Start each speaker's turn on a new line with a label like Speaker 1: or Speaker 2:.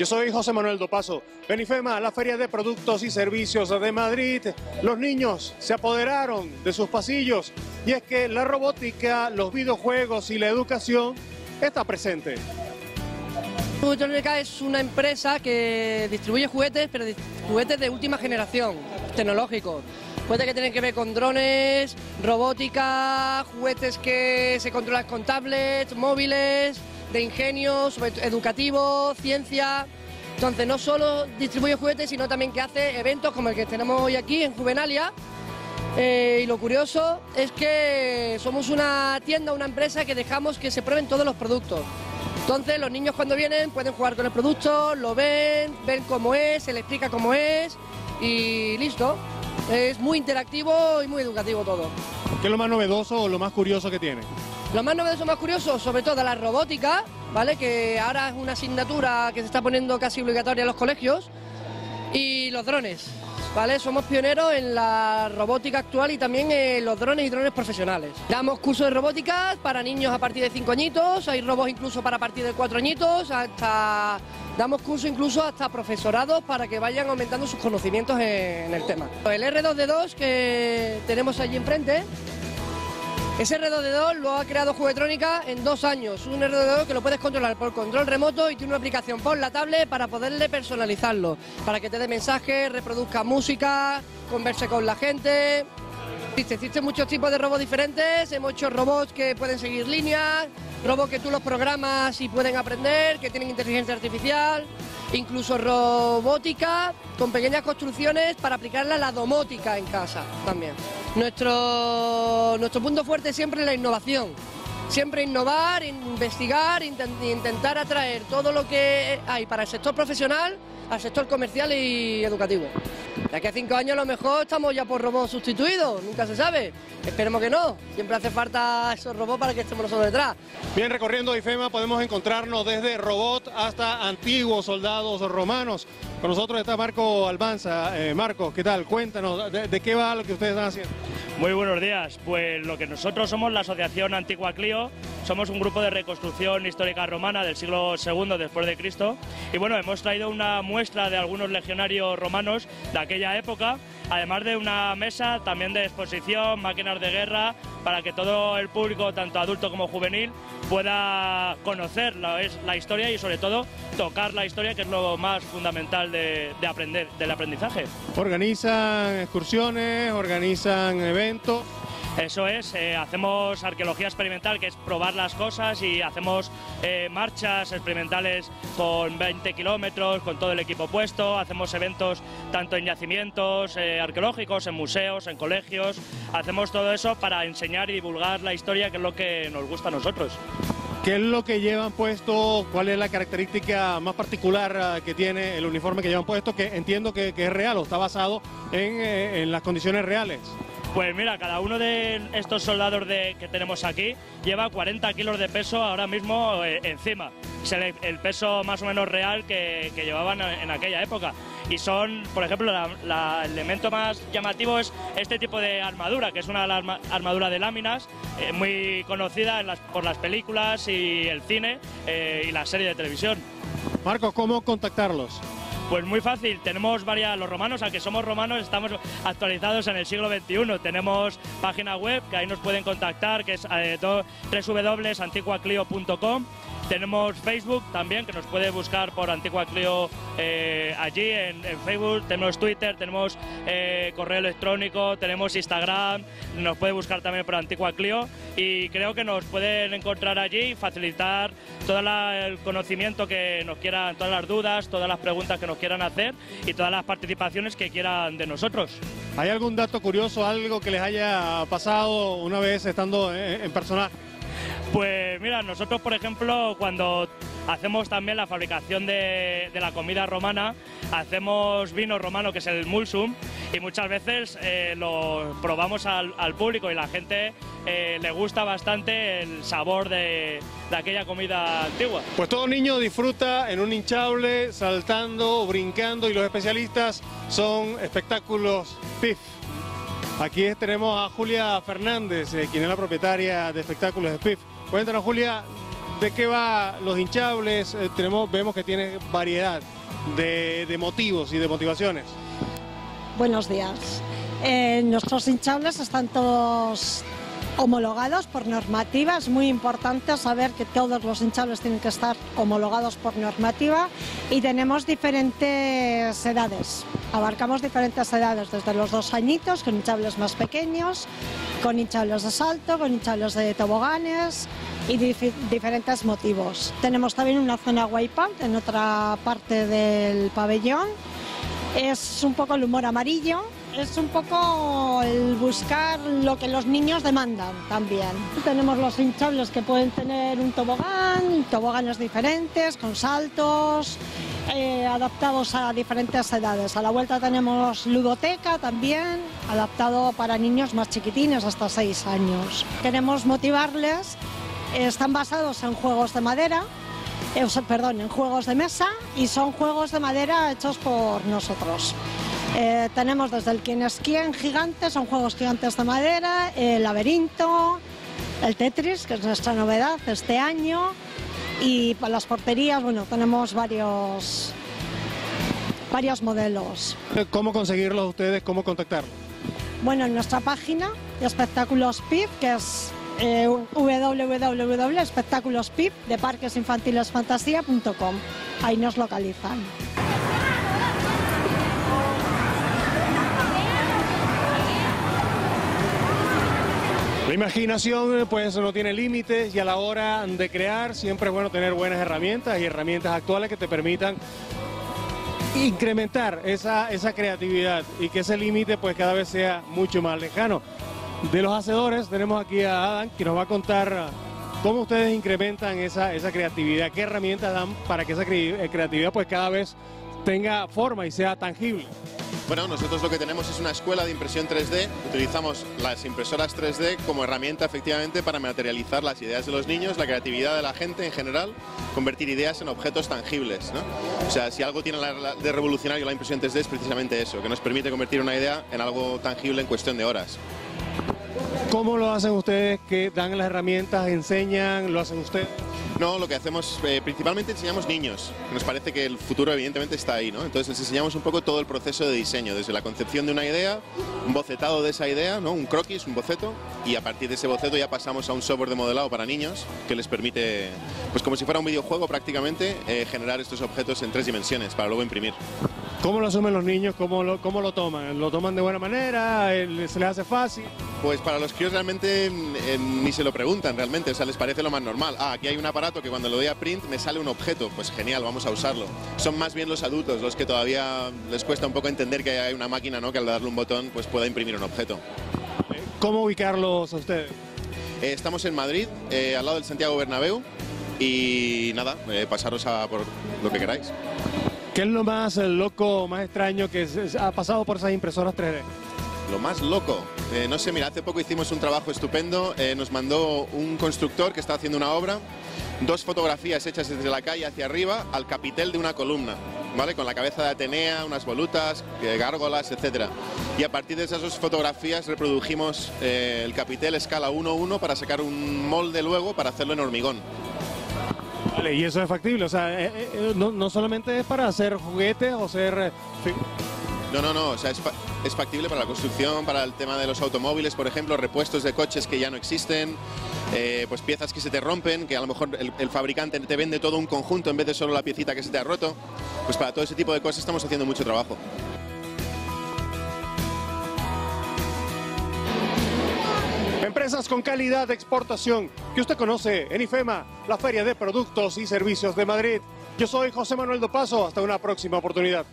Speaker 1: Yo soy José Manuel Dopaso. Benifema, la Feria de Productos y Servicios de Madrid. Los niños se apoderaron de sus pasillos y es que la robótica, los videojuegos y la educación está presente.
Speaker 2: Juguetrónica es una empresa que distribuye juguetes, pero juguetes de última generación, tecnológicos. Juguetes que tienen que ver con drones, robótica, juguetes que se controlan con tablets, móviles, de ingenio, educativo, ciencia. Entonces no solo distribuye juguetes, sino también que hace eventos como el que tenemos hoy aquí en Juvenalia. Eh, y lo curioso es que somos una tienda, una empresa que dejamos que se prueben todos los productos. Entonces los niños cuando vienen pueden jugar con el producto, lo ven, ven cómo es, se les explica cómo es y listo. Es muy interactivo y muy educativo todo.
Speaker 1: ¿Qué es lo más novedoso o lo más curioso que tiene?
Speaker 2: Lo más novedoso, más curioso, sobre todo la robótica, ¿vale? Que ahora es una asignatura que se está poniendo casi obligatoria en los colegios. Y los drones, ¿vale? Somos pioneros en la robótica actual y también en los drones y drones profesionales. Damos cursos de robótica para niños a partir de 5 añitos, hay robots incluso para partir de 4 añitos, hasta damos cursos incluso hasta profesorados para que vayan aumentando sus conocimientos en el tema. El R2D2 que tenemos allí enfrente ese R2D2 lo ha creado Juguetrónica en dos años. Un R2D2 que lo puedes controlar por control remoto y tiene una aplicación por la tablet para poderle personalizarlo. Para que te dé mensajes, reproduzca música, converse con la gente. Existen muchos tipos de robots diferentes. Hemos hecho robots que pueden seguir líneas, robots que tú los programas y pueden aprender, que tienen inteligencia artificial incluso robótica con pequeñas construcciones para aplicarla a la domótica en casa también. Nuestro, nuestro punto fuerte siempre es la innovación. Siempre innovar, investigar, intentar atraer todo lo que hay para el sector profesional al sector comercial y educativo. De aquí a cinco años a lo mejor estamos ya por robots sustituidos, nunca se sabe. Esperemos que no, siempre hace falta esos robots para que estemos nosotros detrás.
Speaker 1: Bien, recorriendo IFEMA podemos encontrarnos desde robot hasta antiguos soldados romanos. Con nosotros está Marco Albanza. Eh, Marco, ¿qué tal? Cuéntanos, ¿de, qué va lo que ustedes están haciendo?
Speaker 3: Muy buenos días. Pues lo que nosotros somos la Asociación Antigua Clio, somos un grupo de reconstrucción histórica romana del siglo II después de Cristo. Y bueno, hemos traído una muestra de algunos legionarios romanos de aquella época, además de una mesa también de exposición, máquinas de guerra, para que todo el público, tanto adulto como juvenil, pueda conocer la, es la historia y sobre todo tocar la historia, que es lo más fundamental de, de aprender, del aprendizaje.
Speaker 1: Organizan excursiones, organizan eventos.
Speaker 3: Eso es, eh, hacemos arqueología experimental, que es probar las cosas y hacemos eh, marchas experimentales con 20 kilómetros, con todo el equipo puesto, hacemos eventos tanto en yacimientos eh, arqueológicos, en museos, en colegios, hacemos todo eso para enseñar y divulgar la historia, que es lo que nos gusta a nosotros.
Speaker 1: ¿Qué es lo que llevan puesto? ¿Cuál es la característica más particular que tiene el uniforme que llevan puesto? Que entiendo que, es real o está basado en las condiciones reales.
Speaker 3: Pues mira, cada uno de estos soldados que tenemos aquí lleva 40 kilos de peso ahora mismo eh, encima. Es el, peso más o menos real que, llevaban en aquella época. Y son, por ejemplo, el elemento más llamativo es este tipo de armadura, que es una armadura de láminas, eh, muy conocida por las películas y el cine eh, y la serie de televisión.
Speaker 1: Marcos, ¿cómo contactarlos?
Speaker 3: Pues muy fácil, tenemos varias, los romanos, aunque somos romanos, estamos actualizados en el siglo XXI. Tenemos página web que ahí nos pueden contactar, que es eh, tenemos Facebook también, que nos puede buscar por Antigua Clio eh, allí en, Facebook. Tenemos Twitter, tenemos eh, correo electrónico, tenemos Instagram. Nos puede buscar también por Antigua Clio. Y creo que nos pueden encontrar allí y facilitar todo el conocimiento que nos quieran, todas las dudas, todas las preguntas que nos quieran hacer y todas las participaciones que quieran de nosotros.
Speaker 1: ¿Hay algún dato curioso, algo que les haya pasado una vez estando en, en?
Speaker 3: Pues mira, nosotros por ejemplo cuando hacemos también la fabricación de, la comida romana, hacemos vino romano que es el mulsum y muchas veces eh, lo probamos al, público y la gente eh, le gusta bastante el sabor de, aquella comida antigua.
Speaker 1: Pues todo niño disfruta en un hinchable, saltando, brincando y los especialistas son espectáculos PIF. Aquí tenemos a Julia Fernández, eh, quien es la propietaria de espectáculos de PIF. Cuéntanos, Julia, ¿de qué va los hinchables? Eh, tenemos, vemos que tiene variedad de, de motivos y de motivaciones.
Speaker 4: Buenos días. Eh, nuestros hinchables están todos homologados por normativa. Es muy importante saber que todos los hinchables tienen que estar homologados por normativa y tenemos diferentes edades. Abarcamos diferentes edades, desde los dos añitos, con hinchables más pequeños, con hinchables de salto, con hinchables de toboganes y diferentes motivos. Tenemos también una zona wipeout en otra parte del pabellón. Es un poco el humor amarillo, es un poco el buscar lo que los niños demandan también. Tenemos los hinchables que pueden tener un tobogán, toboganes diferentes, con saltos, eh, adaptados a diferentes edades. A la vuelta tenemos ludoteca también, adaptado para niños más chiquitines, hasta 6 años. Queremos motivarles, están basados en juegos de madera, eh, perdón, en juegos de mesa y son juegos de madera hechos por nosotros. Eh, tenemos desde el quien es quien gigante, son juegos gigantes de madera, el laberinto, el Tetris, que es nuestra novedad este año, y para las porterías, bueno, tenemos varios, varios modelos.
Speaker 1: ¿Cómo conseguirlos ustedes? ¿Cómo contactarlos?
Speaker 4: Bueno, en nuestra página espectáculos PIP, que es eh, www.espectáculospip de parquesinfantilesfantasía.com. Ahí nos localizan.
Speaker 1: La imaginación pues no tiene límites y a la hora de crear siempre es bueno tener buenas herramientas y herramientas actuales que te permitan incrementar esa, esa creatividad y que ese límite pues cada vez sea mucho más lejano. De los hacedores tenemos aquí a Adam que nos va a contar cómo ustedes incrementan esa, esa creatividad, qué herramientas dan para que esa creatividad pues cada vez tenga forma y sea tangible.
Speaker 5: Bueno, nosotros lo que tenemos es una escuela de impresión 3D. Utilizamos las impresoras 3D como herramienta efectivamente para materializar las ideas de los niños, la creatividad de la gente en general, convertir ideas en objetos tangibles. O sea, si algo tiene de revolucionario la impresión 3D es precisamente eso, que nos permite convertir una idea en algo tangible en cuestión de horas.
Speaker 1: ¿Cómo lo hacen ustedes? ¿Que dan las herramientas, enseñan? ¿Lo hacen ustedes?
Speaker 5: No, lo que hacemos, eh, principalmente enseñamos niños. Nos parece que el futuro evidentemente está ahí, ¿no? Entonces les enseñamos un poco todo el proceso de diseño, desde la concepción de una idea, un bocetado de esa idea, ¿no? Un croquis, un boceto, y a partir de ese boceto ya pasamos a un software de modelado para niños que les permite, pues como si fuera un videojuego prácticamente, eh, generar estos objetos en tres dimensiones para luego imprimir.
Speaker 1: ¿Cómo lo asumen los niños? ¿Cómo lo, cómo lo toman? ¿Lo toman de buena manera? ¿Se les hace fácil?
Speaker 5: Pues para los críos realmente eh, ni se lo preguntan realmente, o sea, les parece lo más normal. Ah, aquí hay un aparato que cuando lo doy a print me sale un objeto, pues genial, vamos a usarlo. Son más bien los adultos los que todavía les cuesta un poco entender que hay una máquina ¿no? que al darle un botón pues pueda imprimir un objeto.
Speaker 1: ¿Cómo ubicarlos a ustedes?
Speaker 5: Eh, estamos en Madrid, eh, al lado del Santiago Bernabéu y nada, pasaros a por lo que queráis.
Speaker 1: ¿Qué es lo más eh, loco, más extraño que ha pasado por esas impresoras 3D?
Speaker 5: Lo más loco. Eh, no sé, mira, hace poco hicimos un trabajo estupendo. Eh, nos mandó un constructor que está haciendo una obra, dos fotografías hechas desde la calle hacia arriba al capitel de una columna, ¿vale? Con la cabeza de Atenea, unas volutas, gárgolas, etc. Y a partir de esas dos fotografías reprodujimos el capitel escala 1-1 para sacar un molde luego para hacerlo en hormigón
Speaker 1: y eso es factible, o sea, eh, eh, eh, no, solamente es para hacer juguetes o ser...
Speaker 5: No, no, no, o sea, es, factible para la construcción, para el tema de los automóviles, por ejemplo, repuestos de coches que ya no existen, pues piezas que se te rompen, que a lo mejor el, fabricante te vende todo un conjunto en vez de solo la piecita que se te ha roto. Pues para todo ese tipo de cosas estamos haciendo mucho trabajo.
Speaker 1: Empresas con calidad de exportación que usted conoce en IFEMA, la Feria de Productos y Servicios de Madrid. Yo soy José Manuel Dopazo, hasta una próxima oportunidad.